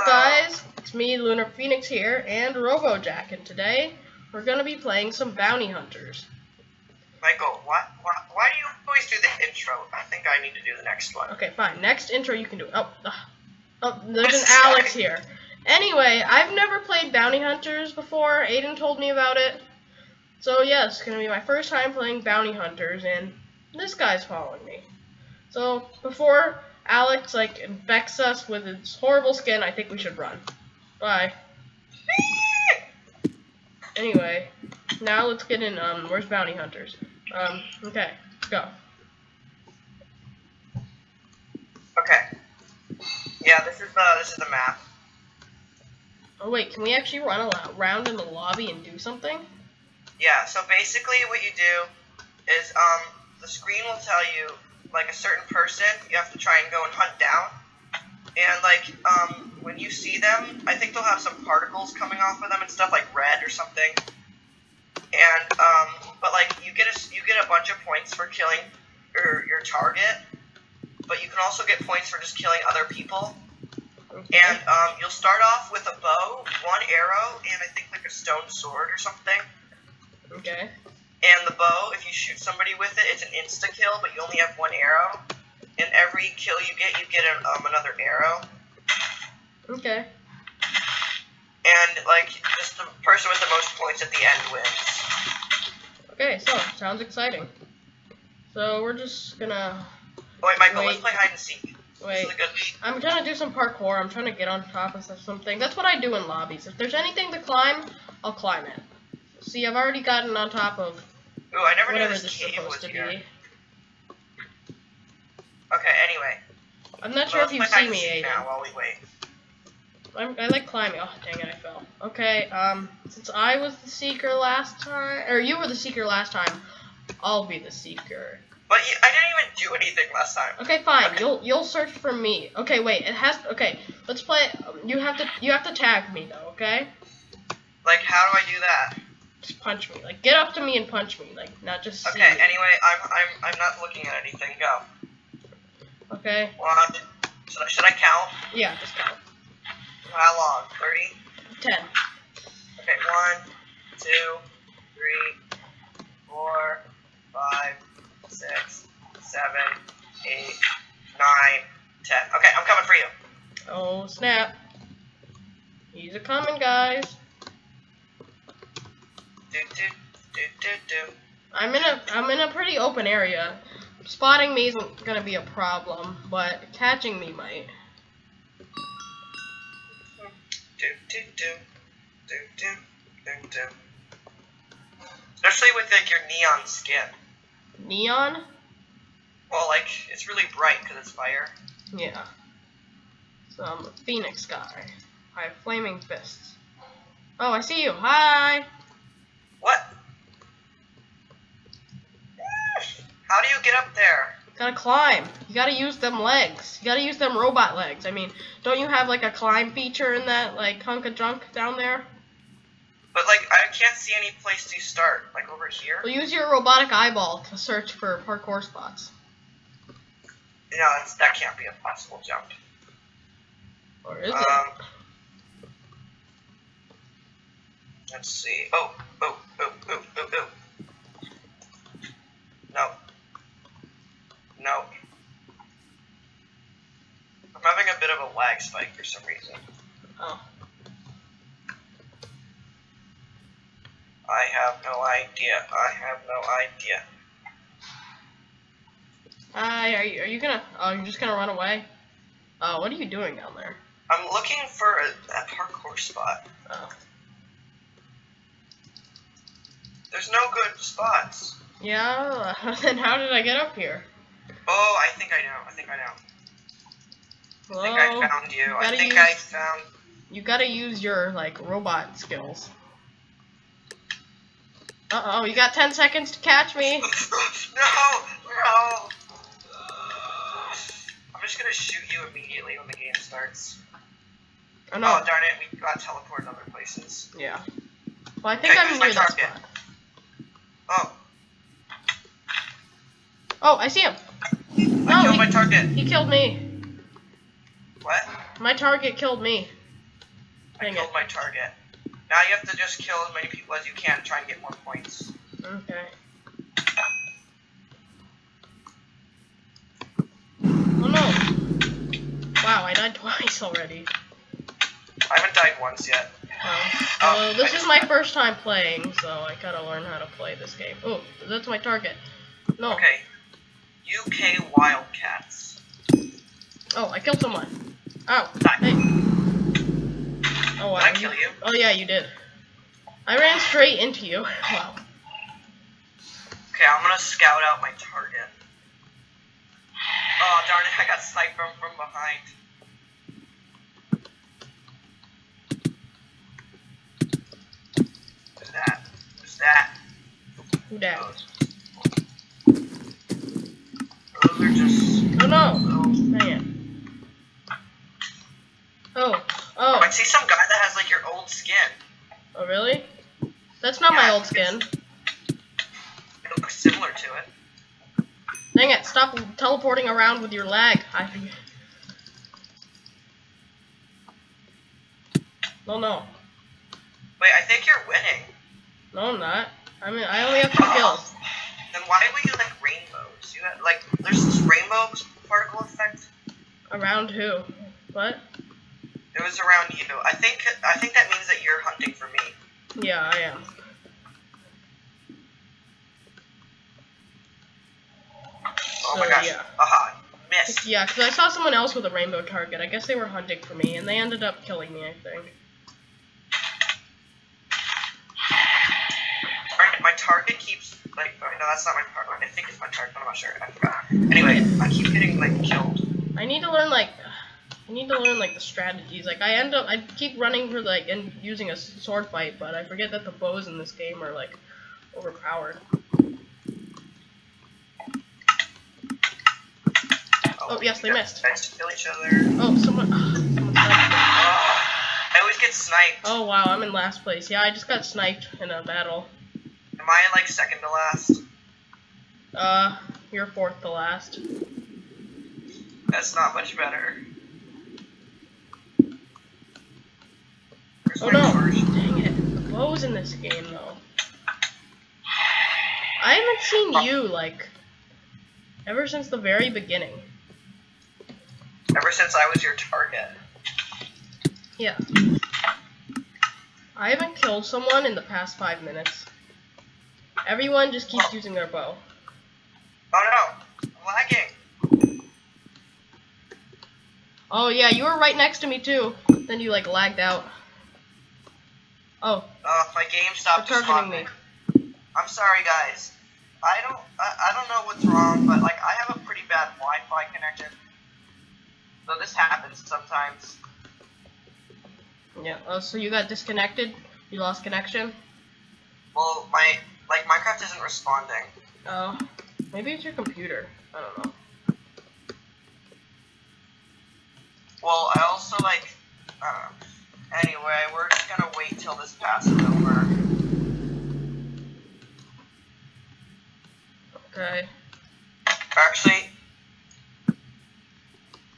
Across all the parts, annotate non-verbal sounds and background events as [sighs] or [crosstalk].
up, guys? It's me, Lunar Phoenix here, and RoboJack, and today we're gonna be playing some Bounty Hunters. Michael, why, why, why do you always do the intro? I think I need to do the next one. Okay, fine. Next intro you can do. Oh, oh [laughs] there's an? Alex here. Anyway, I've never played Bounty Hunters before. Aiden told me about it. So yeah, it's gonna be my first time playing Bounty Hunters, and this guy's following me. So before Alex like infects us with his horrible skin, I think we should run. Bye. [laughs] Anyway, now let's get in. Um, where's Bounty Hunters? Um, okay, let's go. Okay. Yeah, this is the this is the map. Oh wait, can we actually run around in the lobby and do something? Yeah, so basically what you do is um the screen will tell you like a certain person you have to try and go and hunt down. And like um when you see them, I think they'll have some particles coming off of them and stuff like red or something. And um but like you get a you get a bunch of points for killing your your target, but you can also get points for just killing other people. And um, you'll start off with a bow, one arrow, and I think like a stone sword or something. Okay. And the bow, if you shoot somebody with it, it's an insta kill, but you only have one arrow. And every kill you get, you get an, um, another arrow. Okay. And like just the person with the most points at the end wins. Okay, so sounds exciting. So we're just gonna Oh, wait, Michael, let's play hide and seek. wait. This is a good. I'm trying to do some parkour. I'm trying to get on top of something. That's what I do in lobbies. If there's anything to climb, I'll climb it. See, I've already gotten on top of Ooh, I never knew whatever this this is cave was to here. be. Okay, anyway. I'm not sure if you see me, Aiden. now while we wait. I'm, I like climbing. Oh, dang it, I fell. Okay, um, since I was the seeker last time, or you were the seeker last time, I'll be the seeker. But you, I didn't even do anything last time. Okay, fine. Okay. You'll you'll search for me. Okay, wait. It has. Okay, let's play. um, You have to you have to tag me though. Okay. Like, how do I do that? Just punch me. Like, get up to me and punch me. Like, not just. Okay, anyway, I'm I'm I'm not looking at anything. Go. Okay. One. Should I, should I count? Yeah, just go. How long? Thirty. Ten. Okay, one, two, three, four, five, six, seven, eight, nine, ten. Okay, I'm coming for you. Oh snap. He's a coming, guys. I'm in a I'm in a pretty open area. Spotting me isn't gonna be a problem, but catching me might. Especially with like your neon skin. Neon? Well, like it's really bright because it's fire. Yeah. So I'm a phoenix guy. I have flaming fists. Oh, I see you. Hi. What? How do you get up there? Gotta climb. You gotta use them legs. You gotta use them robot legs. I mean, don't you have like a climb feature in that like hunk of junk down there? But like I can't see any place to start. Like over here. Well, use your robotic eyeball to search for parkour spots. No, that's, that can't be a possible jump. Or is it? Um, let's see. Oh, oh, oh, oh, oh, oh. No. No. I'm having a bit of a lag spike for some reason. Oh. I have no idea. I have no idea. Hi, are you, are you gonna, oh, you're just gonna run away? Oh, what are you doing down there? I'm looking for a, a parkour spot. Oh. There's no good spots. Yeah, [laughs] then how did I get up here? Oh, I think I know. I think I know. I think I found you. I think use- I found. You gotta use your, like, robot skills. Uh-oh, you got 10 seconds to catch me. [laughs] no, no. I'm just gonna shoot you immediately when the game starts. Oh, Oh no. darn it, we got teleported other places. Yeah. Well, I think Okay, I'm near that target? spot. Oh, Oh, I see him. I No, killed he, my target. he killed me. What? My target killed me. I killed it. my target. Now you have to just kill as many people as you can and try and get more points. Okay. Oh no! Wow, I died twice already. I haven't died once yet. Oh. Oh, Well, this I is my first time playing, so I gotta learn how to play this game. Oh, that's my target. No. Okay. UK Wildcats. Oh, I killed someone. Oh, Ow. Die. Hey. Oh, wow. Did I kill you? Oh, yeah, you did. I ran straight into you. [laughs] Wow. Okay, I'm gonna scout out my target. Oh darn it, [laughs] I got sniped from, from behind. Who's that? Who's that? Who dat? Those are just Oh, no. Dang it. Oh. Oh, Oh. I see some guy that has like your old skin. Oh, really? That's not my old skin. It looks similar to it. Dang it, stop teleporting around with your lag. I... No, no. Wait, I think you're winning. No, I'm not. I mean, I only have two kills. Then why were you like rainbows? You had, like there's this rainbow particle effect. Around who? What? It was around you. I think I think that means that you're hunting for me. Yeah, I am. Oh my gosh. yeah. Aha. Missed. Yeah, because I saw someone else with a rainbow target. I guess they were hunting for me, and they ended up killing me, I think. Like oh, no, that's not my target. I think it's my target. I'm not sure. Anyway, I keep getting like killed. I need to learn, like, [sighs] I need to learn, like, the strategies. Like, I end up, I keep running for, like, and using a sword fight, but I forget that the bows in this game are, like, overpowered. Oh, yes, they missed. Kill each other. Oh, someone, ah, [sighs] someone sniped. Oh, I always get sniped. Oh, wow, I'm in last place. Yeah, I just got sniped in a battle. Am I like second to last? Uh, you're fourth to last. That's not much better. Where's Oh no! torch? Dang it. The bows in this game, though. I haven't seen you, like, ever since the very beginning. Ever since I was your target. Yeah. I haven't killed someone in the past five minutes. Everyone just keeps using their bow. Oh no! I'm lagging. Oh, yeah, you were right next to me, too. Then you, like, lagged out. Oh, Oh, my game stopped targeting me. I'm sorry, guys. I don't. I, I don't know what's wrong, but like I have a pretty bad Wi-Fi connection. So this happens sometimes. Yeah, oh, so you got disconnected? You lost connection? Well, my like Minecraft isn't responding. Oh, maybe it's your computer. I don't know. Well, I also like. I don't know. Anyway, we're just gonna wait till this passes over. Okay. Actually,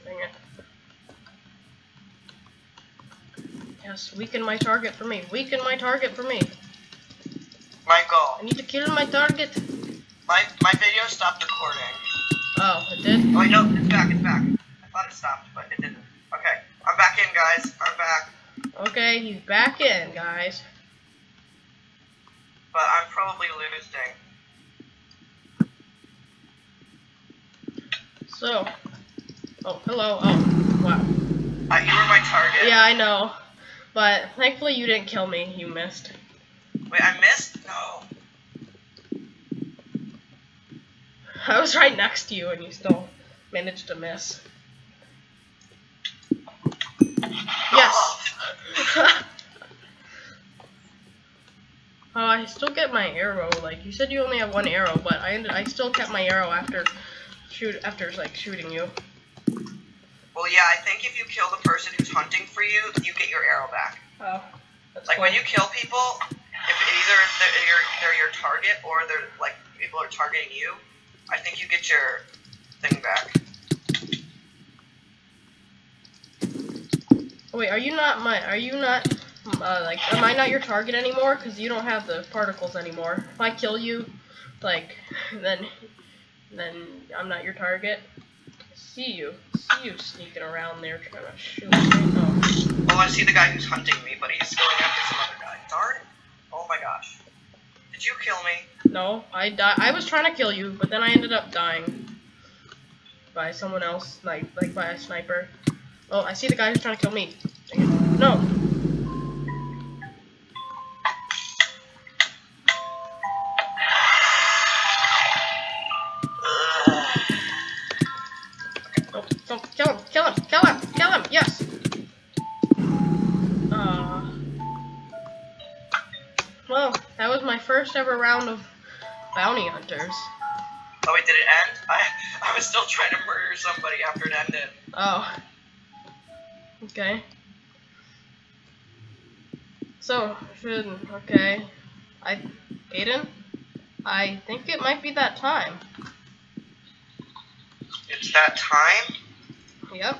Dang it. Yes, weaken my target for me. Weaken my target for me. I need to kill my target. my my video stopped recording. Oh, it did? Oh wait, no, it's back. It's back. I thought it stopped, but it didn't. Okay, I'm back in, guys. I'm back. Okay, he's back in, guys. But I'm probably losing. So. Oh, hello. Oh, wow. Uh, you were my target. Yeah, I know. But thankfully you didn't kill me. You missed. Wait, I missed? No. I was right next to you and you still managed to miss. Yes. Oh, [laughs] I still get my arrow. Like you said, you only have one arrow, but I ended, I still kept my arrow after shoot after like shooting you. Well, yeah, I think if you kill the person who's hunting for you, you get your arrow back. Oh, Like cool. when you kill people, if either if they're your they're your target or they're like people are targeting you, I think you get your thing back. Wait, are you not my? Are you not? Uh, like, am I not your target anymore? Cause you don't have the particles anymore. If I kill you, like, then, then I'm not your target. See you, see you sneaking around there trying to shoot me. Oh. I see the guy who's hunting me, but he's going after some other guy. Darn. Oh my gosh. Did you kill me? No, I di- I was trying to kill you, but then I ended up dying by someone else, like like by a sniper. Oh, I see the guy who's trying to kill me. No. Oh, don't kill him! Kill him! Kill him! Kill him! Yes. Uh. Well, that was my first ever round of bounty hunters. Oh wait, did it end? [laughs] I I was still trying to murder somebody after it ended. Oh. Okay. So, should, okay. I, Aiden? I think it might be that time. It's that time? Yep.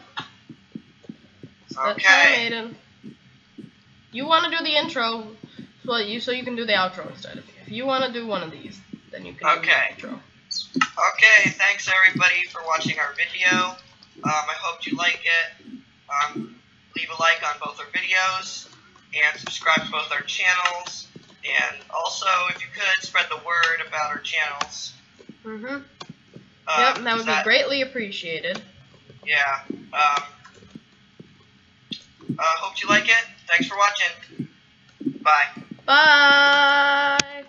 It's that Okay. time, Aiden. You want to do the intro, so you so you can do the outro instead of me. If you want to do one of these, then you can Okay. the. Okay, thanks everybody for watching our video. Um, I hope you like it. Um, leave a like on both our videos and subscribe to both our channels. And also, if you could, spread the word about our channels. Mm-hmm. Um, yep, that would be greatly appreciated. Yeah. Um, uh, hope you like it. Thanks for watching. Bye. Bye!